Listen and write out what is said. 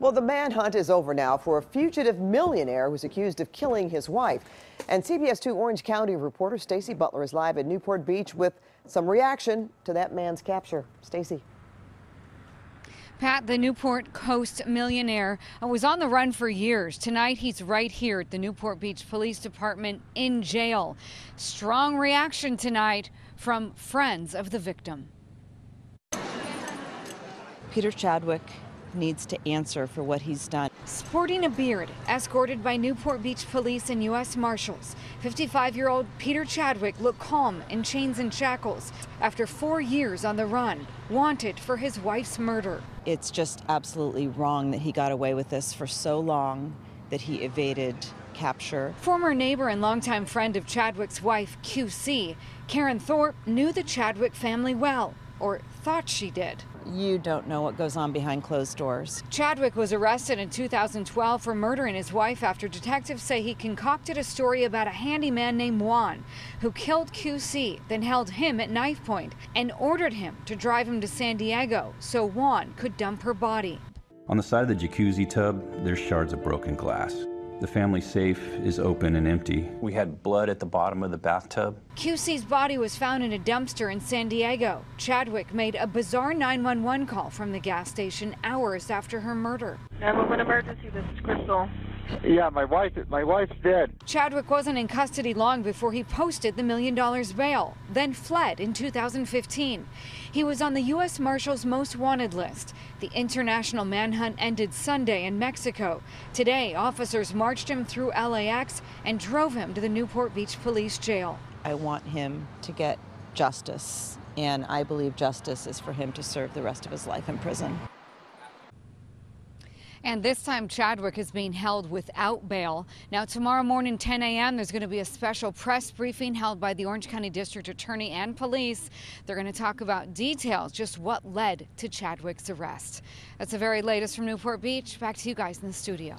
Well, the manhunt is over now for a fugitive millionaire who's accused of killing his wife. And CBS 2 Orange County reporter Stacy Butler is live at Newport Beach with some reaction to that man's capture. Stacy. Pat, the Newport Coast millionaire, uh, was on the run for years. Tonight, he's right here at the Newport Beach Police Department in jail. Strong reaction tonight from friends of the victim. Peter Chadwick needs to answer for what he's done. Sporting a beard, escorted by Newport Beach police and U.S. Marshals, 55 year old Peter Chadwick looked calm in chains and shackles after four years on the run, wanted for his wife's murder. It's just absolutely wrong that he got away with this for so long, that he evaded capture. Former neighbor and longtime friend of Chadwick's wife, QC, Karen Thorpe, knew the Chadwick family well or thought she did. You don't know what goes on behind closed doors. Chadwick was arrested in 2012 for murdering his wife after detectives say he concocted a story about a handyman named Juan who killed QC, then held him at knife point and ordered him to drive him to San Diego so Juan could dump her body. On the side of the jacuzzi tub, there's shards of broken glass. The family safe is open and empty. We had blood at the bottom of the bathtub. QC's body was found in a dumpster in San Diego. Chadwick made a bizarre 911 call from the gas station hours after her murder. 911 emergency, this is Crystal. Yeah, my wife, my wife's dead. Chadwick wasn't in custody long before he posted the million dollars bail, then fled in 2015. He was on the U.S. Marshals Most Wanted list. The international manhunt ended Sunday in Mexico. Today, officers marched him through LAX and drove him to the Newport Beach Police Jail. I want him to get justice, and I believe justice is for him to serve the rest of his life in prison. And this time, Chadwick is being held without bail. Now, tomorrow morning, 10 a.m., there's going to be a special press briefing held by the Orange County District Attorney and police. They're going to talk about details, just what led to Chadwick's arrest. That's the very latest from Newport Beach. Back to you guys in the studio.